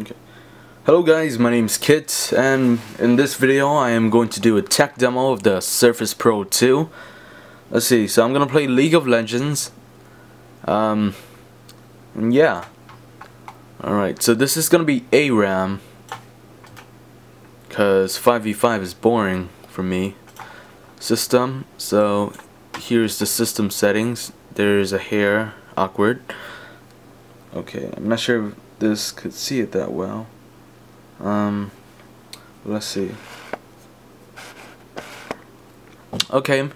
Okay. Hello guys, my name is Kiet, and in this video I am going to do a tech demo of the Surface Pro 2. Let's see, so I'm gonna play League of Legends. Um, yeah. Alright, so this is gonna be ARAM. Because 5v5 is boring for me. System, so here's the system settings. There's a hair, awkward. Okay, I'm not sure this could see it that well. Um, let's see. Okay,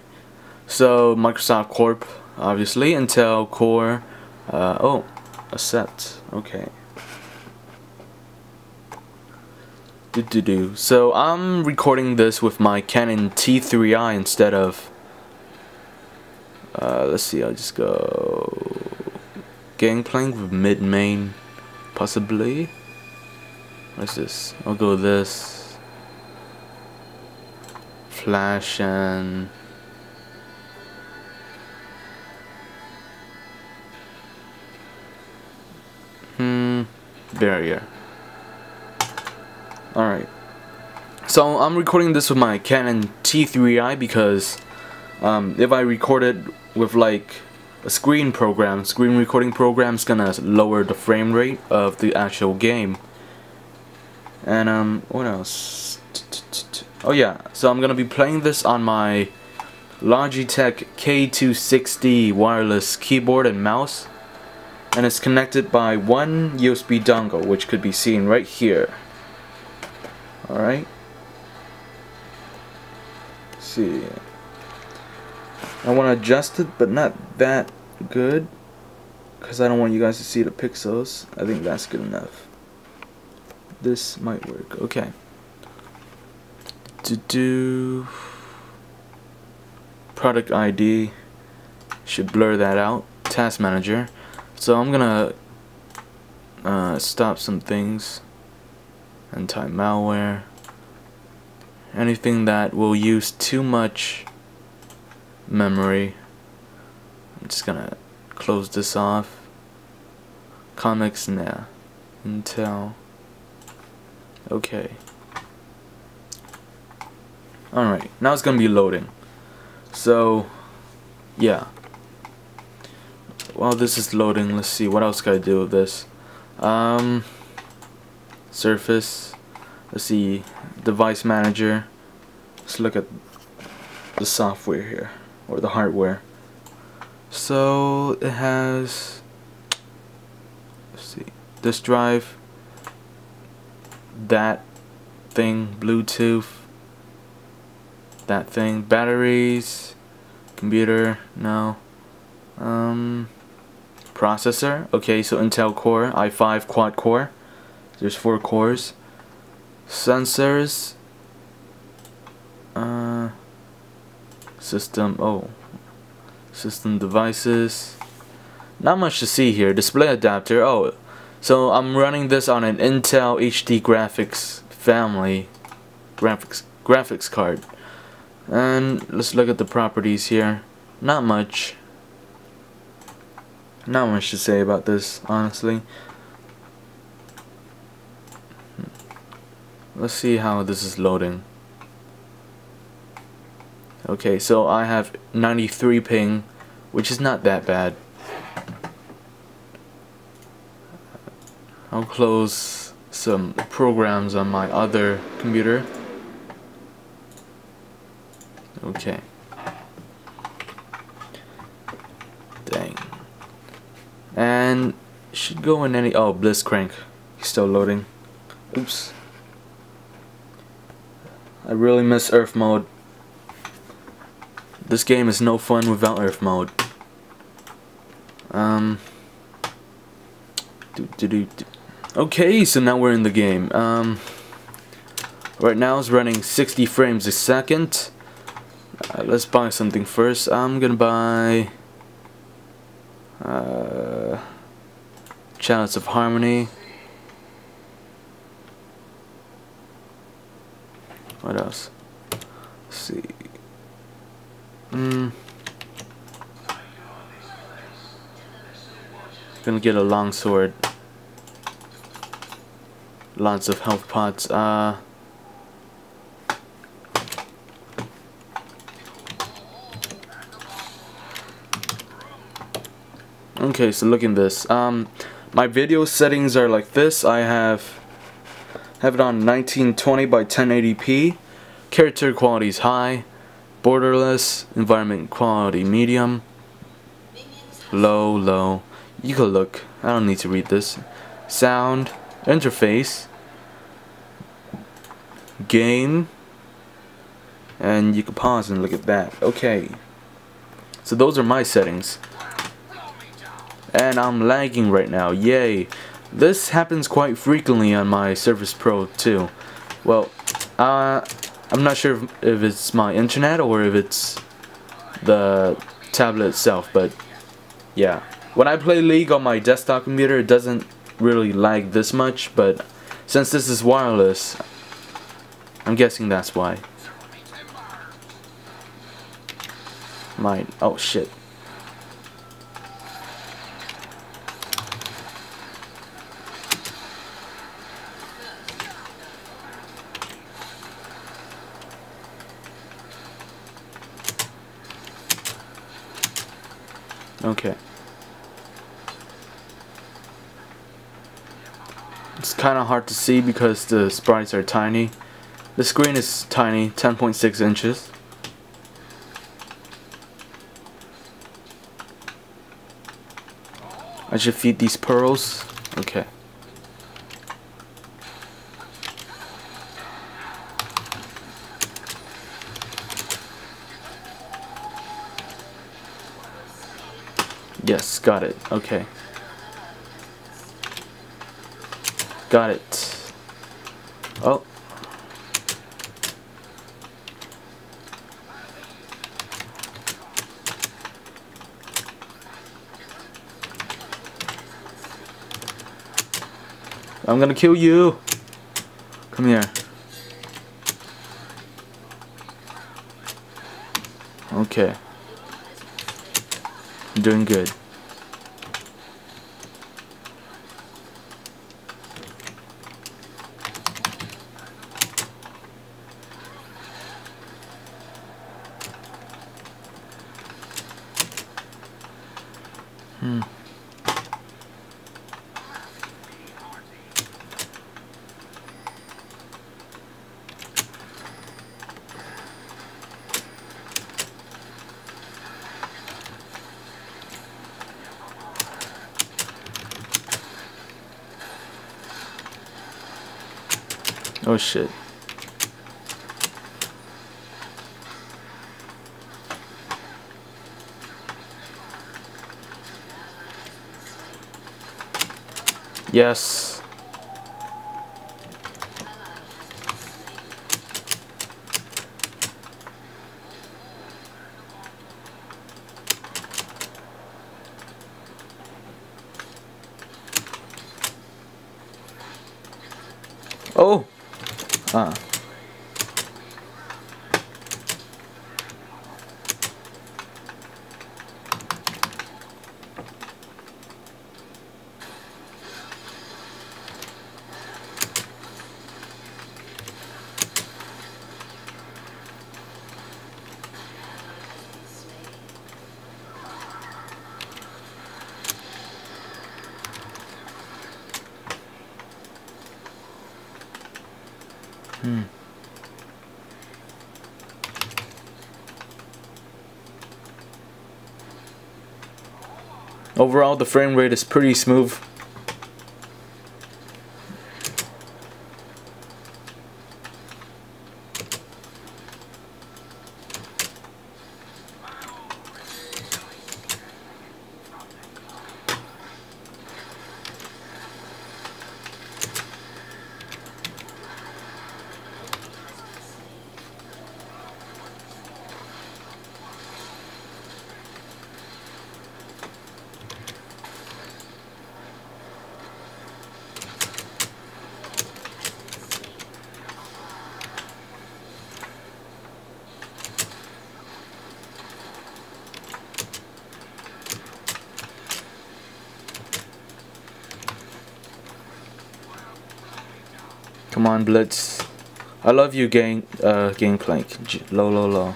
so Microsoft Corp, obviously, Intel Core. Uh, oh, a set. Okay. Do do do. So I'm recording this with my Canon T3i instead of. Uh, let's see. I'll just go. Gangplank with mid main, possibly. What's this? I'll go this. Flash and hmm barrier. Alright. So I'm recording this with my Canon T3i because um, if I record it with like a screen program, screen recording program is gonna lower the frame rate of the actual game. And um, what else? Oh yeah, so I'm gonna be playing this on my Logitech K260 wireless keyboard and mouse and it's connected by one USB dongle which could be seen right here alright see I want to adjust it but not that good because I don't want you guys to see the pixels. I think that's good enough. This might work. Okay. To do product ID should blur that out. Task manager. So I'm gonna uh, stop some things anti-malware anything that will use too much memory. I'm just gonna close this off. Comics now. Intel okay. Alright now it's gonna be loading. So yeah. While this is loading let's see what else can I do with this? Um surface. Let's see device manager. Let's look at the software here or the hardware. So it has let's see this drive that thing Bluetooth that thing batteries computer no. Um processor okay so Intel Core i5 quad core there's four cores. Sensors system oh system devices. Not much to see here. Display adapter oh so I'm running this on an Intel HD graphics family graphics graphics card. And let's look at the properties here. Not much. Not much to say about this honestly. Let's see how this is loading okay so I have 93 ping which is not that bad. I'll close some programs on my other computer. Okay. Dang. And should go in any oh Blitzcrank he's still loading. Oops. I really miss URF mode this game is no fun without URF mode. Um do, do, do, okay so now we're in the game. Um right now it's running 60 frames a second. Uh, let's buy something first. I'm gonna buy uh, Chalice of Harmony. What else? Let's see mm. gonna get a long sword lots of health pots. Uh, okay, so look at this. Um, my video settings are like this. I have have it on 1920 by 1080p. Character quality is high. Borderless. Environment quality medium. Low, low. You can look. I don't need to read this. Sound. Interface. Game. And you can pause and look at that. Okay. So those are my settings. And I'm lagging right now. Yay. This happens quite frequently on my Surface Pro 2. Well, uh, I'm not sure if, if it's my internet or if it's the tablet itself, but yeah. When I play League on my desktop computer, it doesn't really lag this much, but since this is wireless, I'm guessing that's why. Mine. Oh shit. Okay. It's kind of hard to see because the sprites are tiny. The screen is tiny, 10.6 inches. I should feed these pearls. Okay. Got it. Okay. Got it. Oh. I'm gonna kill you. Come here. Okay. I'm doing good. Hmm. Oh shit. Yes. Oh. Ah. Overall, the frame rate is pretty smooth. Come on, Blitz. I love you, gang. Uh, Gangplank. Low, low, low.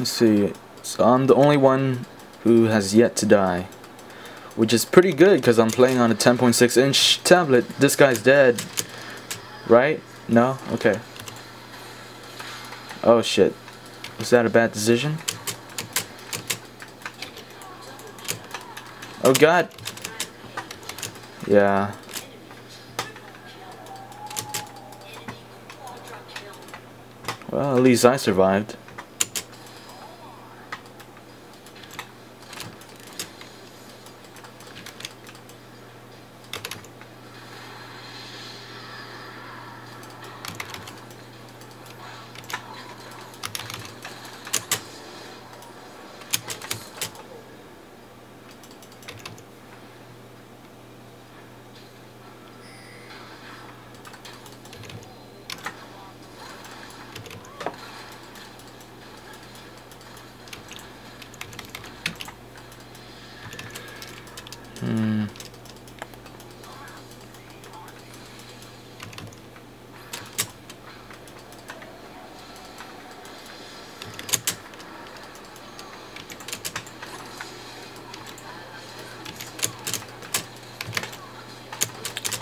Let's see. So I'm the only one who has yet to die. Which is pretty good because I'm playing on a 10.6 inch tablet. This guy's dead. Right? No? Okay. Oh shit. Was that a bad decision? Oh god. Yeah. Well, at least I survived.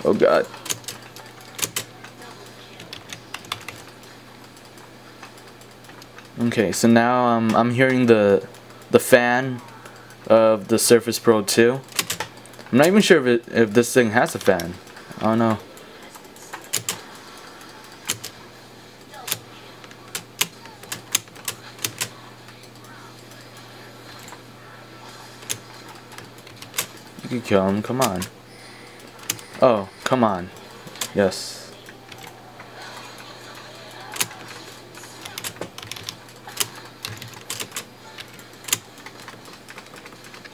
Oh god. Okay, so now um, I'm hearing the the fan of the Surface Pro 2. I'm not even sure if it if this thing has a fan. Oh no. You can kill him, come on. Oh, come on. Yes.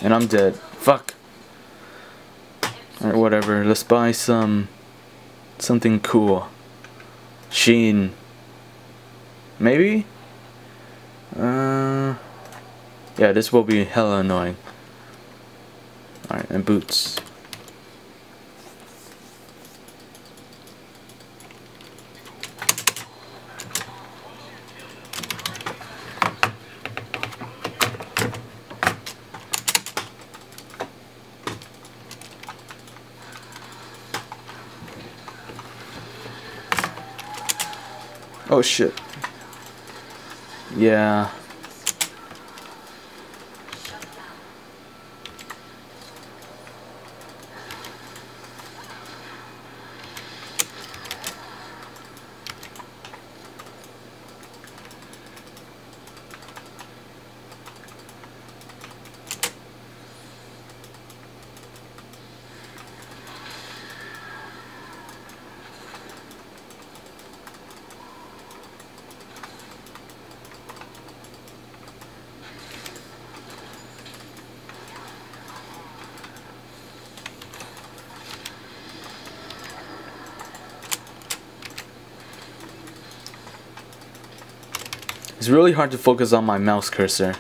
And I'm dead. Fuck. Or whatever. Let's buy some something cool. Sheen. Maybe? Uh Yeah, this will be hella annoying. Alright, and boots. Oh shit. Yeah. It's really hard to focus on my mouse cursor.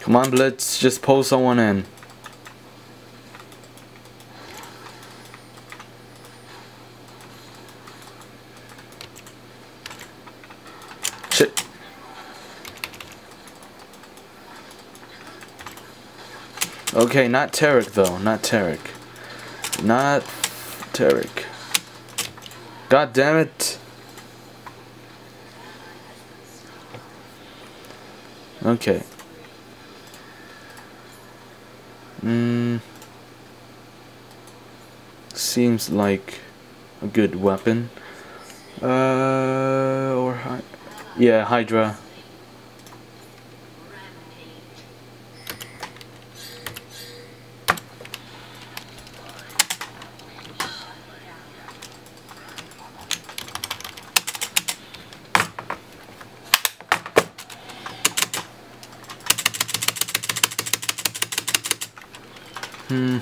Come on, Blitz, just pull someone in. Shit. Okay, not Taric though, not Taric. Not Taric. God damn it. Okay. Mm, seems like a good weapon. Uh, or Hy yeah, Hydra. Hmm.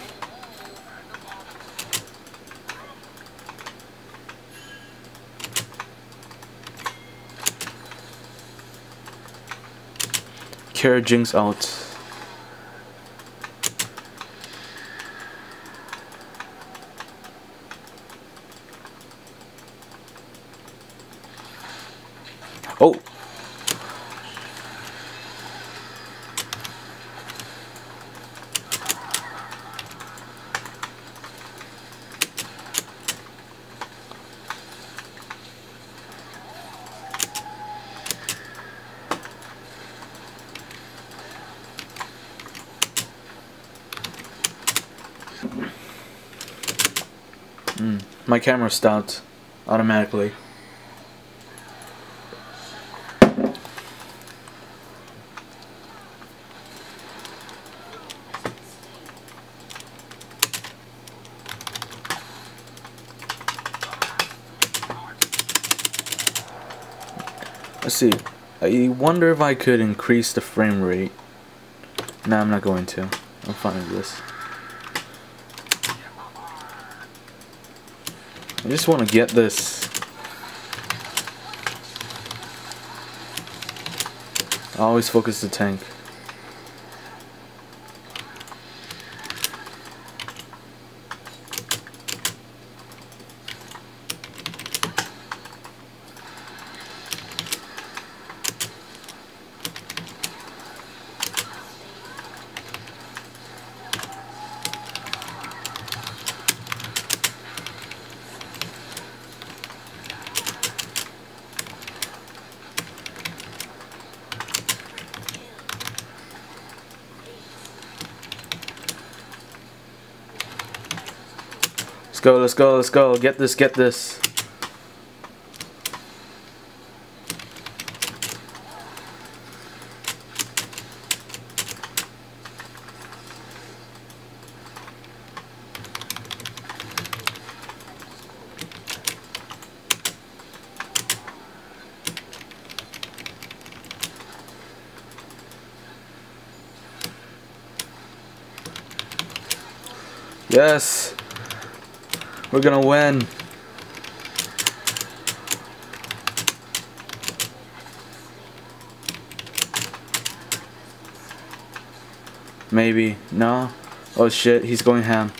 Jinx out. Oh! Mm, my camera stopped automatically. Let's see. I wonder if I could increase the frame rate. No, I'm not going to. I'm fine with this. I just want to get this. I always focus the tank. Go, let's go, let's go. Get this, get this. Yes. We're gonna win. Maybe. No? Oh shit, he's going ham.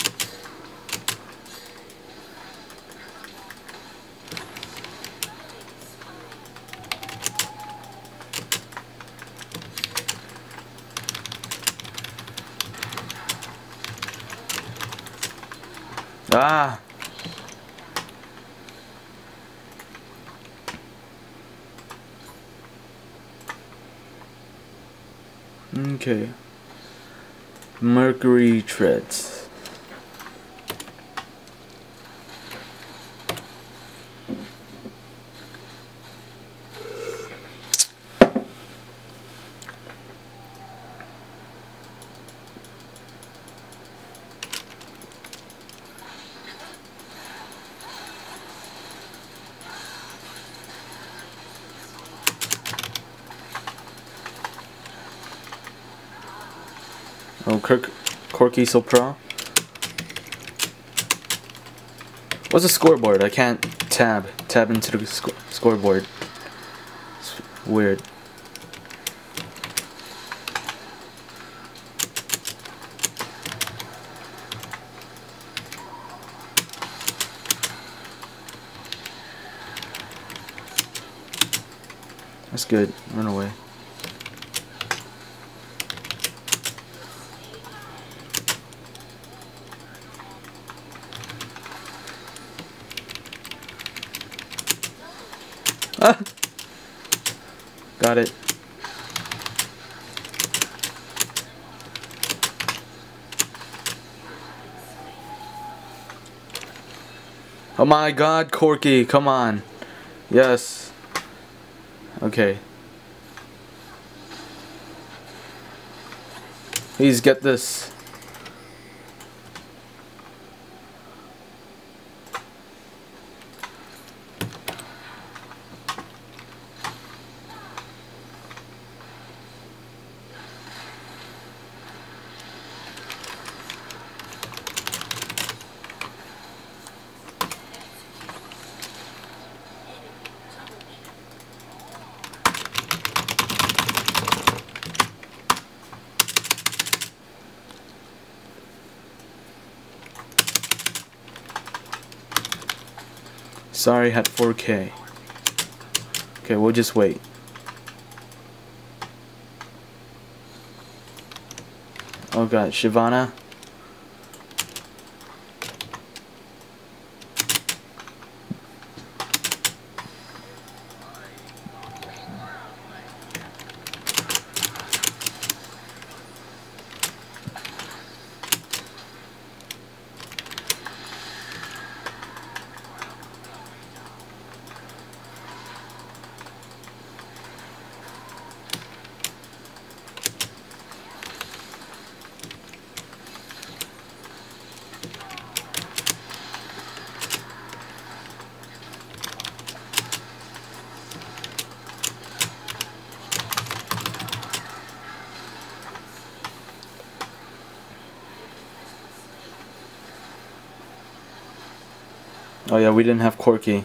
Okay. Mercury treads. Oh, Kirk, Corki Sopra. What's the scoreboard? I can't tab. Tab into the sc scoreboard. It's weird. That's good. Oh my god, Corki, come on. Yes. Okay. Please get this. Sorry, had 4K. Okay, we'll just wait. Oh god, Shyvana. Oh yeah, we didn't have Corki.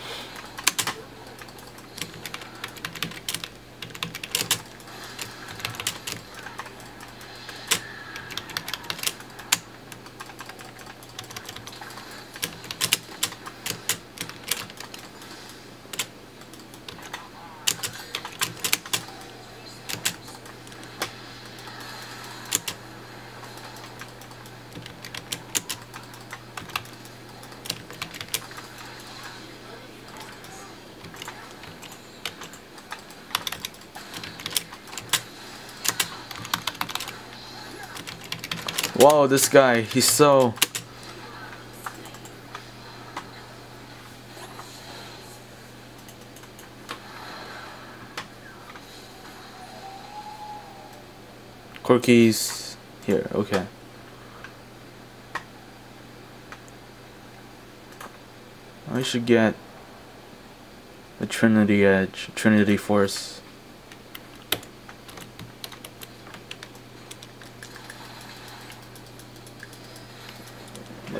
Whoa, this guy, he's so... Corki's here, okay. I should get a Trinity Edge, Trinity Force.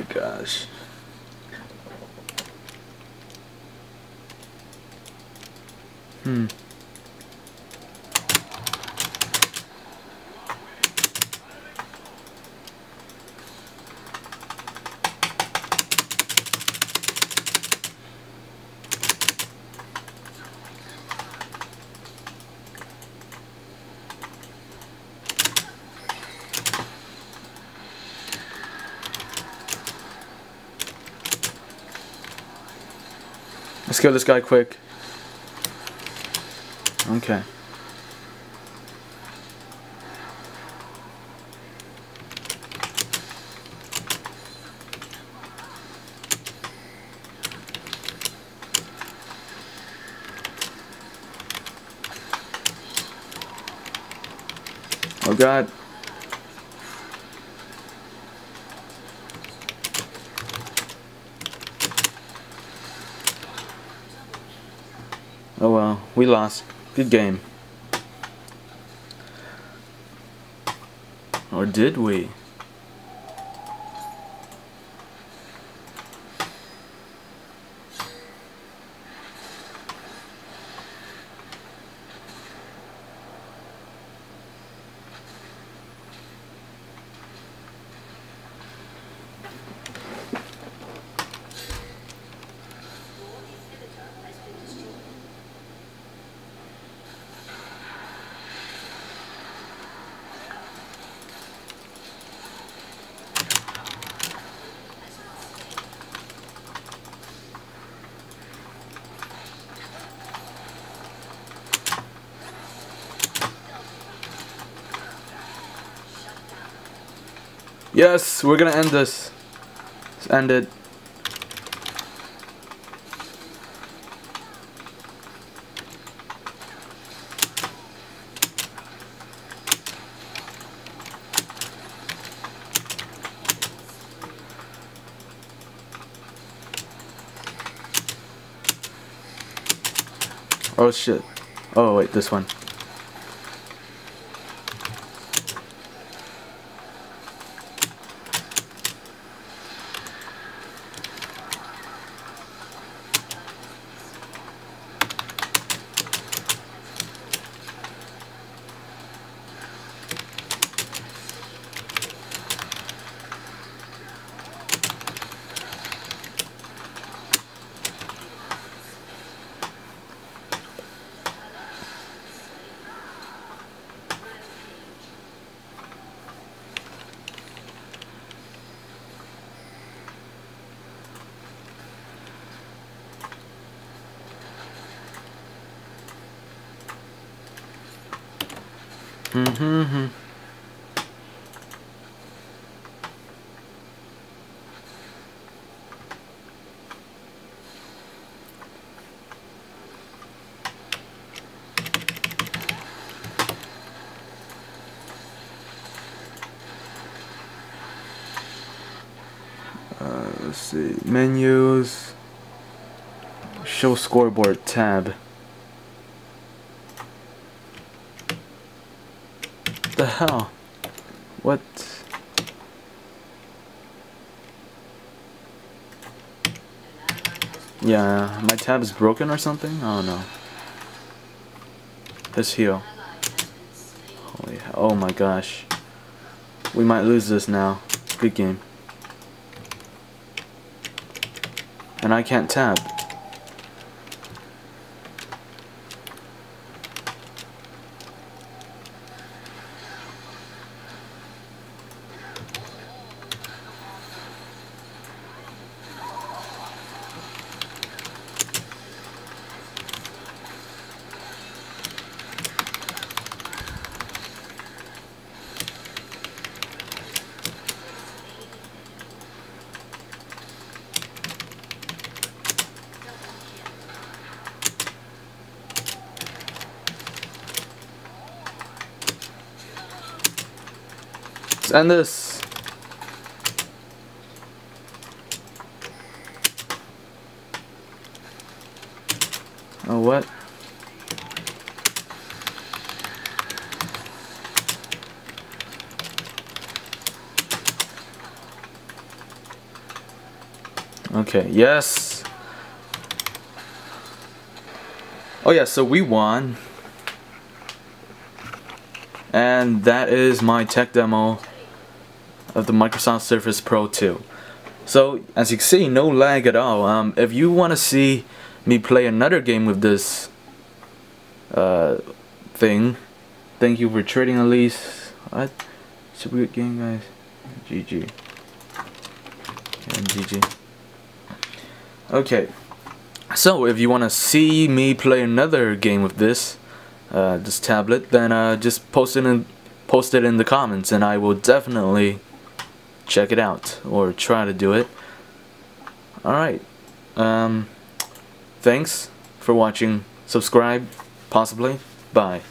my gosh. Hmm. Let's kill this guy quick. Okay. Oh god. Oh well, we lost. Good game. Or did we? Yes, we're gonna end this. Let's end it. Oh shit. Oh wait, this one. Mm-hmm. Uh, let's see. Menus. Show scoreboard tab hell? What? Yeah, my tab is broken or something? Don't know. Let's heal. Holy oh my gosh. We might lose this now. Good game. And I can't tab. Let's end this. Oh, what? Okay, yes. Oh yeah, so we won. And that is my tech demo of the Microsoft Surface Pro 2. So, as you can see, no lag at all. Um, if you want to see me play another game with this uh, thing, thank you for trading at least. What? A weird game, guys. GG. And GG. Okay. So, if you want to see me play another game with this, uh, this tablet, then uh, just post it in post it in the comments, and I will definitely check it out or try to do it. Alright. Um, thanks for watching. Subscribe, possibly. Bye.